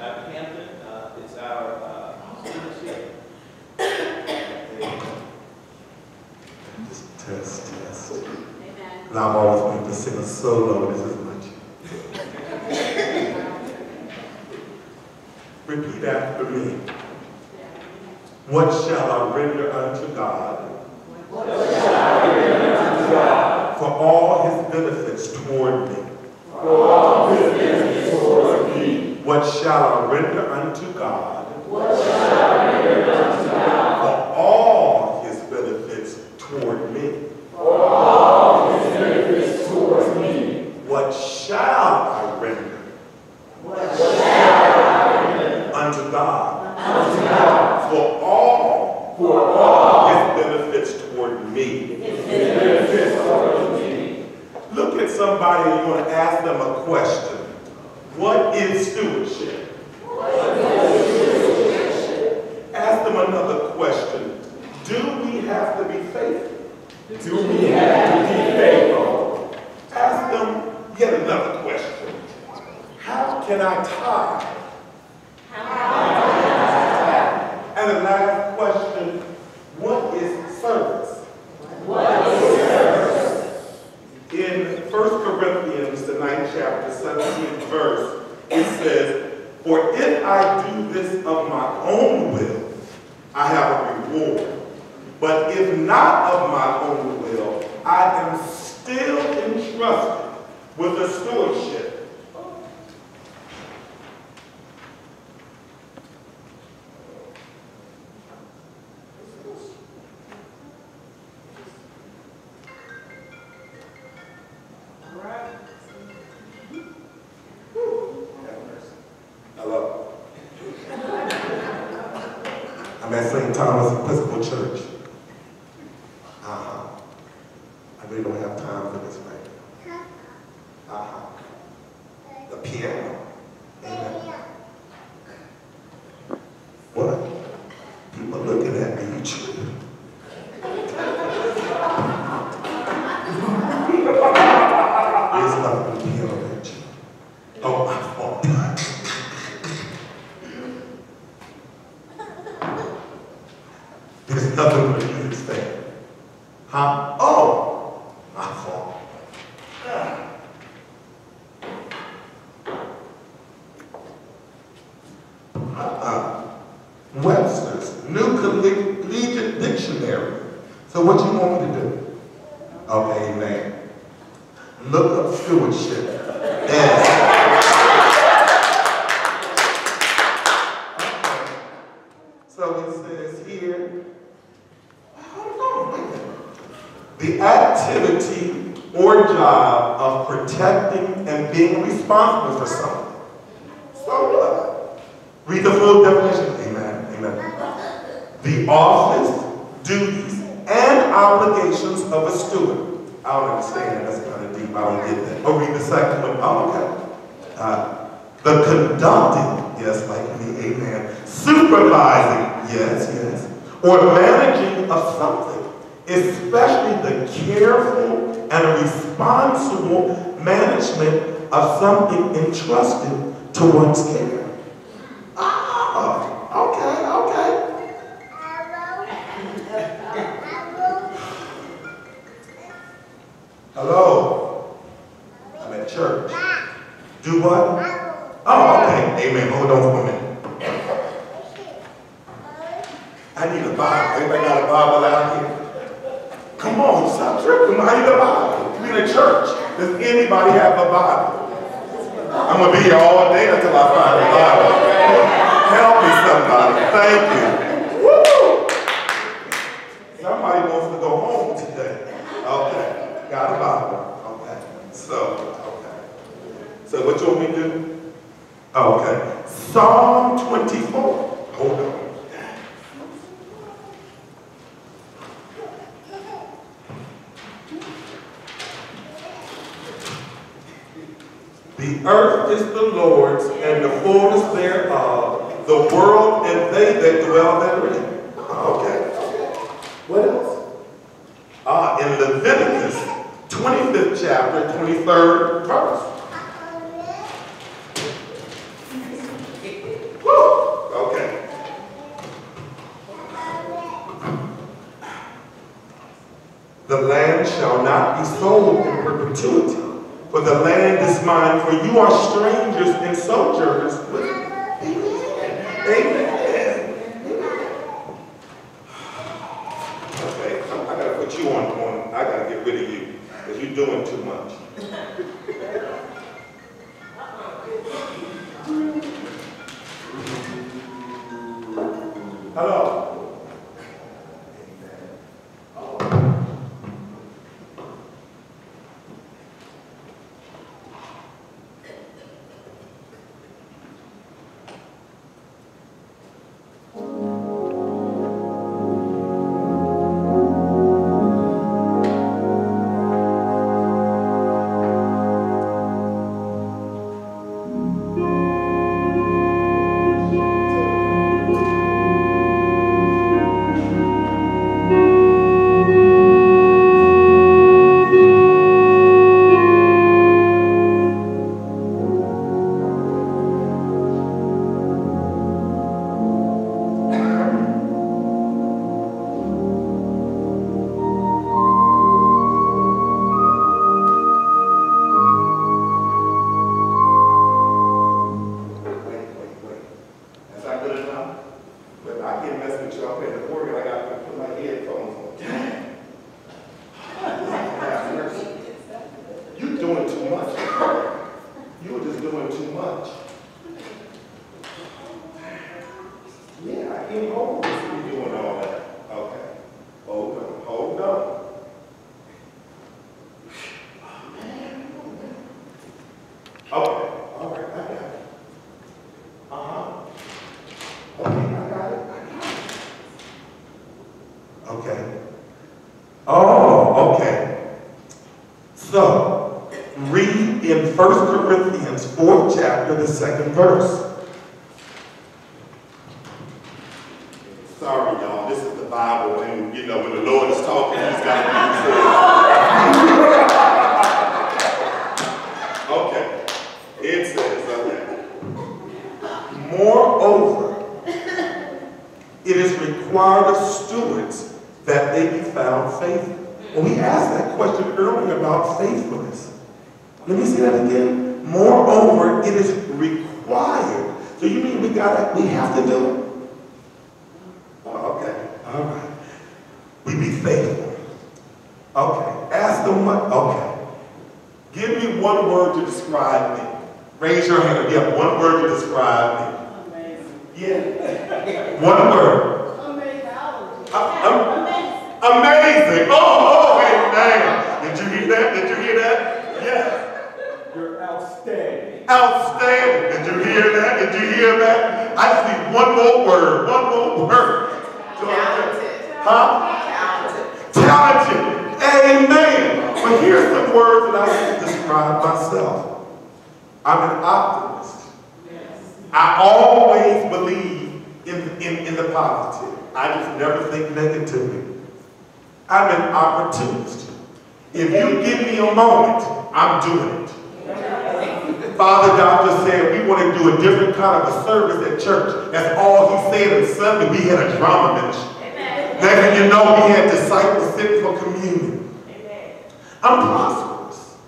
Dr. Hampton, uh, is our uh, students here. Just test, test. Amen. And I've always wanted to sing a solo, this is much. Repeat after me. What shall I render unto God? For all his benefits toward me. What shall I render unto God? For all his benefits toward me. What shall I render? Unto God. For all. His benefits toward me. Look at somebody and you want to ask them a question. What is stewardship? Ask them another question. Do we have to be faithful? Do we have to be 19th verse, it says, For if I do this of my own will, I have a reward. But if not of my own will, I am still entrusted with a stewardship Hello. I'm at St. Thomas Episcopal Church. Uh-huh. I really don't have time for this right now. Uh-huh. The piano. Amen. What? People looking at me, you tripping. There's nothing to piano at you. Oh, my fault. There's nothing but music stand. Huh? Oh, my fault. Uh-uh. Webster's New Collegiate Dictionary. So what you want me to do? Okay, amen. Look up stewardship. Yes. So it says here. The activity or job of protecting and being responsible for something. So what? Read the full definition. Amen. Amen. The office, duties, and obligations of a steward. I don't understand. That's deep. I get that. Oh, read the second one. Oh, okay. Uh, the conducting, yes, like me, amen. Supervising, yes, yes. Or managing of something, especially the careful and responsible management of something entrusted to one's care. Ah, okay, okay. Hello? Church. Do what? Oh, okay. Amen. Hold on for a minute. I need a Bible. Anybody got a Bible out here? Come on, stop tripping. I need a Bible. We in a church. Does anybody have a Bible? I'm going to be here all day until I find a Bible. Help me, somebody. Thank you. Woo! Somebody wants to go home today. Okay. Got a Bible. Okay. So, So what you want me to do? Okay. Psalm 24. Hold on. The earth is the Lord's and the fullness thereof, the world and they that dwell therein. Okay. What else? Ah, in Leviticus 25th chapter, 23rd verse. The land shall not be sold in perpetuity, for the land is mine, for you are strangers and sojourners with me. Amen. Amen. Okay, I I gotta put you on, on, I gotta get rid of you, because you're doing too much. Hello? 1 Corinthians 4th chapter, the second verse. Sorry, y'all, this is the Bible, and you know, when the Lord is talking, he's got to be said. Okay. It says, okay. Moreover, it is required of stewards that they be found faithful. Well, we asked that question earlier about faithfulness. Let me say that again. Moreover, it is required. So you mean we gotta, we have to do it? Oh, okay, all right. We be faithful. Okay, ask them what, okay. Give me one word to describe me. Raise your hand if you have one word to describe me. Amazing. Yeah. One word. I'm- Amazing. Oh, oh, amen. Did you hear that? Did you hear that? Yes. You're outstanding. Did you hear that? Did you hear that? I just need one more word. One more word. Talented. Huh? Talented. Amen. But here's the word that I can describe myself. I'm an optimist. I always believe in, in, in the positive. I just never think negatively. I'm an opportunist. If you give me a moment, I'm doing it. Father Doctor said we want to do a different kind of a service at church. That's all he said. And Sunday we had a drama ministry. Next thing you know, we had disciples sitting for communion. Amen. I'm prosperous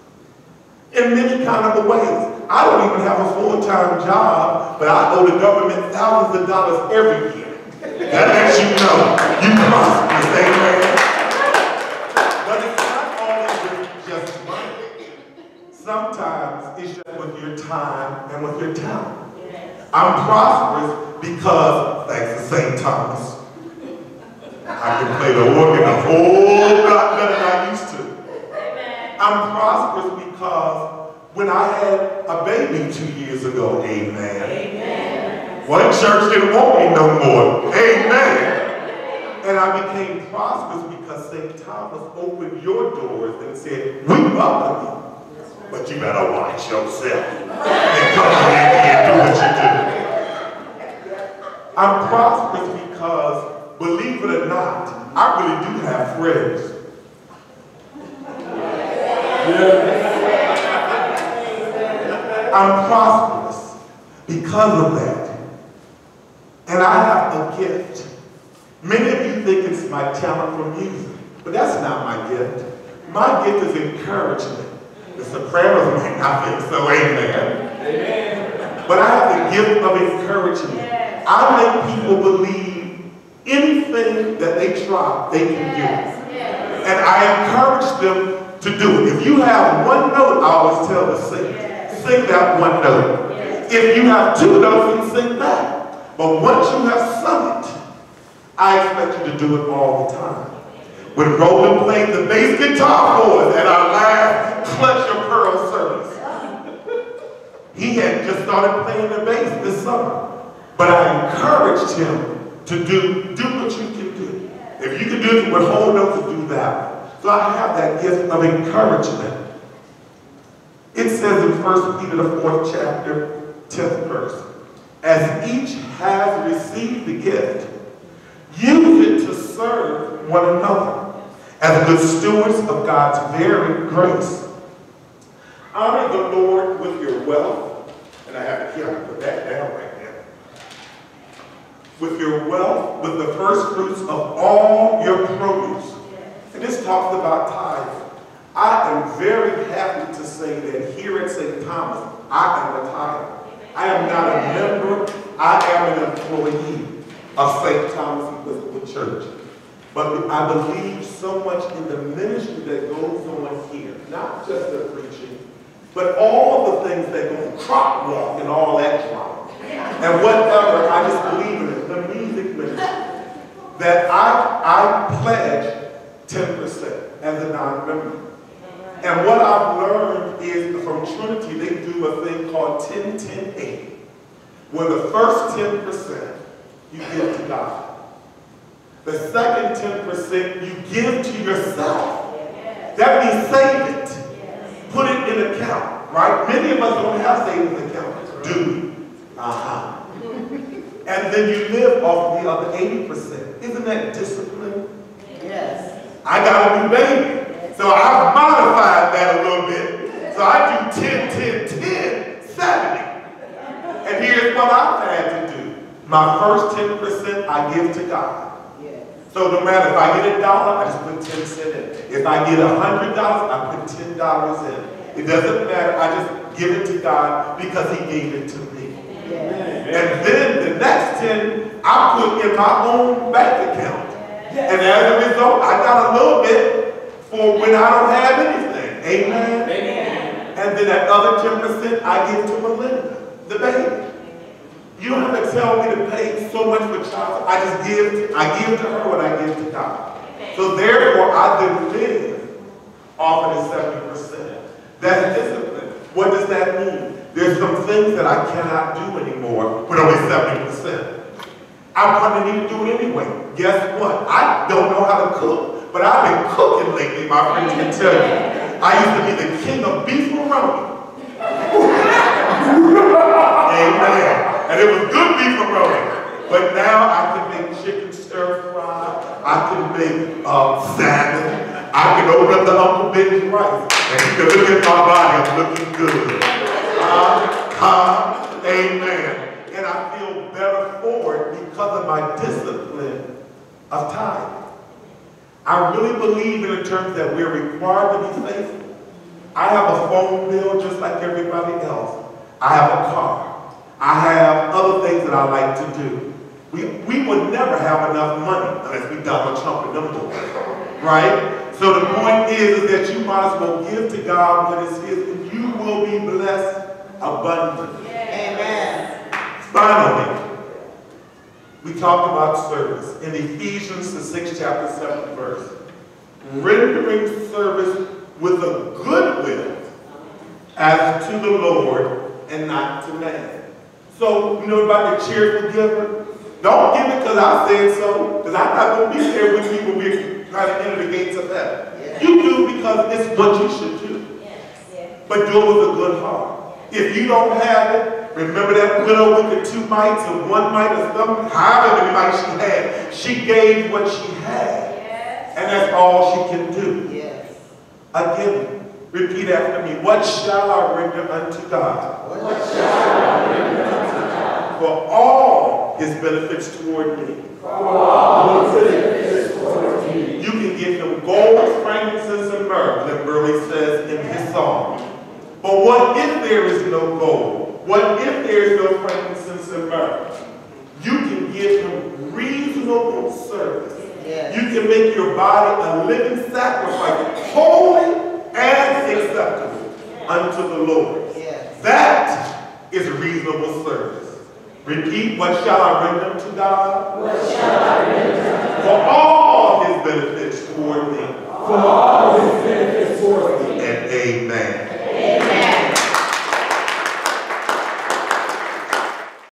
in many kind of ways. I don't even have a full-time job, but I owe the government thousands of dollars every year. That lets you know you prosperous, amen. But it's not always with just money. Sometimes it's just with time and with your talent. I'm prosperous because, thanks to St. Thomas, I can play the organ a whole lot better than I used to. I'm prosperous because when I had a baby two years ago, amen. One church didn't want me no more, amen. And I became prosperous because St. Thomas opened your doors and said, we welcome you. But you better watch yourself and come here and do what you do. I'm prosperous because, believe it or not, I really do have friends. I'm prosperous because of that. And I have a gift. Many of you think it's my talent for music. But that's not my gift. My gift is encouragement. The sopranos might not think so, amen. Amen. But I have the gift of encouragement. Yes. I make people believe anything that they try, they can do. Yes, yes. And I encourage them to do it. If you have one note, I always tell the singer, Yes. sing that one note. Yes. If you have two notes, then sing that. But once you have sung it, I expect you to do it all the time. When Roland played the bass guitar for us at our last Clutch of Pearl service, he had just started playing the bass this summer. But I encouraged him to do, do what you can do. If you can do it with whole notes, do that. So I have that gift of encouragement. It says in 1 Peter, the fourth chapter, 10th verse, as each has received the gift, use it to serve one another as good stewards of God's very grace. Honor the Lord with your wealth, and I have to here, I put that down right now. With your wealth, with the first fruits of all your produce. And this talks about tithes. I am very happy to say that here at St. Thomas, I am a tither. I am not a member, I am an employee of St. Thomas Episcopal Church. But I believe so much in the ministry that goes on here, not just the preaching, but all the things that go, crop walk and all that drama. And whatever, I just believe in it, the music ministry, that I, I pledge 10% as a non-member. And what I've learned is from Trinity, they do a thing called 10 10 8, where the first 10% you give to God. The second 10% you give to yourself. That means save it. Put it in account, right? Many of us don't have savings accounts, do we? Uh-huh. And then you live off the other 80%. Isn't that discipline? Yes. I got a new baby. So I've modified that a little bit. So I do 10, 10, 10, 70. And here's what I've had to do. My first 10% I give to God. So no matter if I get a dollar, I just put 10 cents in. If I get a hundred dollars, I put ten dollars in. It doesn't matter, I just give it to God because He gave it to me. And then the next 10, I put in my own bank account. And as a result, I got a little bit for when I don't have anything. Amen. Amen. And then that other 10% I give to Melinda, the baby. You don't have to tell me to pay so much for child. I just give, I give to her what I give to God. So therefore, I then live off of the 70%. That's discipline. What does that mean? There's some things that I cannot do anymore with only 70%. I probably need to do it anyway. Guess what? I don't know how to cook, but I've been cooking lately, my friends can tell you. I used to be the king of Beefaroni. Amen. And it was good beef roni. But now I can make chicken stir fry. I can make uh, salmon. I can open up the Uncle Ben's rice. And you can look at my body, I'm looking good. Uh, uh, amen. And I feel better for it because of my discipline of time. I really believe in the terms that we're required to be faithful. I have a phone bill just like everybody else. I have a car. I have other things that I like to do. We, we would never have enough money unless we Donald Trump and them boys, right? So the point is, is that you might as well give to God what is his and you will be blessed abundantly. Amen. Finally, we talked about service in Ephesians, the sixth chapter, seventh verse. Rendering service with a good will as to the Lord and not to man. So, you know about the cheerful giver? Don't give it because I said so, because I'm not going to be there with you when we're trying to enter the gates of heaven. You do because it's what you should do. But do it with a good heart. If you don't have it, remember that widow with the two mites and one mite or something, however many mites she had, she gave what she had. And that's all she can do. Yes. Again, repeat after me. What shall I render unto God? What shall For all his benefits toward me. All benefits toward me. You can give him gold, frankincense, and myrrh, like Burley says in his song. But what if there is no gold? What if there is no frankincense and myrrh? You can give him reasonable service. Yes. You can make your body a living sacrifice, holy and acceptable unto the Lord. Yes. That is reasonable service. Repeat, what shall I render to God? What shall I render For all his benefits toward me. For all his benefits toward me. And amen. Amen.